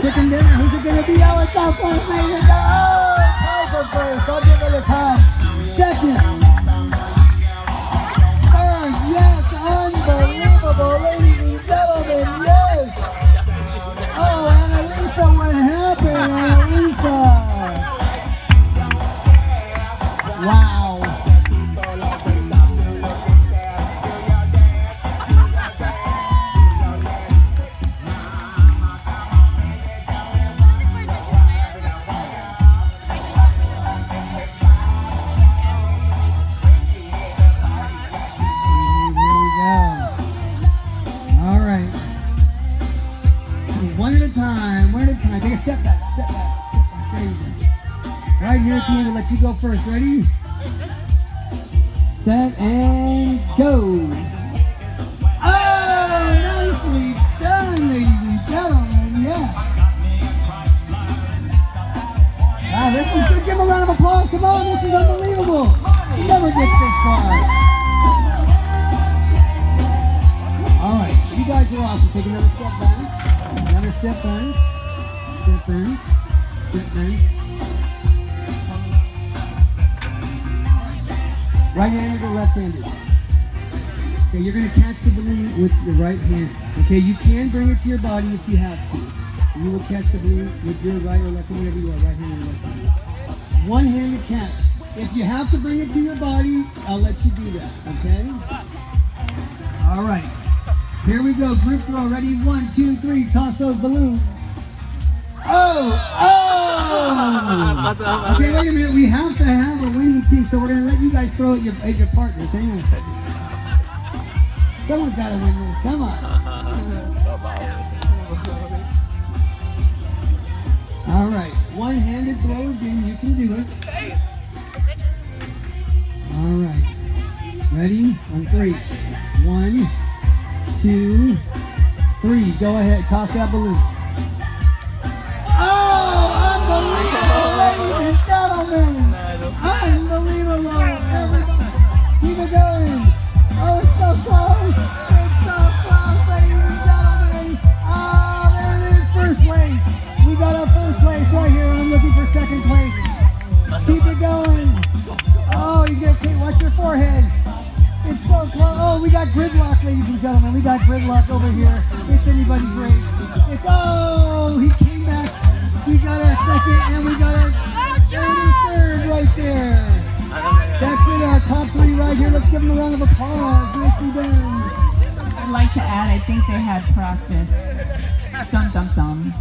chicken dinner. Who's it gonna be? Oh, it's first lady. Right end, we'll let you go first. Ready? Set and go. Oh, nicely done, ladies and gentlemen. Yeah. Wow, this is good. Give a round of applause. Come on, this is unbelievable. He never gets this far. All right, you guys are awesome. Take another step back. Another step back. Step back. Step back. Right-handed or left-handed? Okay, you're gonna catch the balloon with your right hand. Okay, you can bring it to your body if you have to. You will catch the balloon with your right or left hand, whatever you are, right hand or left hand. One-handed catch. If you have to bring it to your body, I'll let you do that. Okay? All right. Here we go. Group throw. Ready? One, two, three. Toss those balloons. Oh! Oh! Ah. Okay, wait a minute. We have to have a winning team, so we're gonna let you guys throw at your at your partners. Hang on a second. Someone's got to win this. Come on. All right. One-handed throw again. You can do it. All right. Ready? On three. One, two, three. Go ahead. Toss that balloon. Got our first place right here. I'm looking for second place. Keep it going. Oh, you get okay, watch your foreheads. It's so close. Oh, we got gridlock, ladies and gentlemen. We got gridlock over here. It's anybody's race. It's oh, he came back. We got our second and we got our third right there. That's it, our top three right here. Let's give them a round of applause. I'd like to add, I think they had practice. Dum dum dum.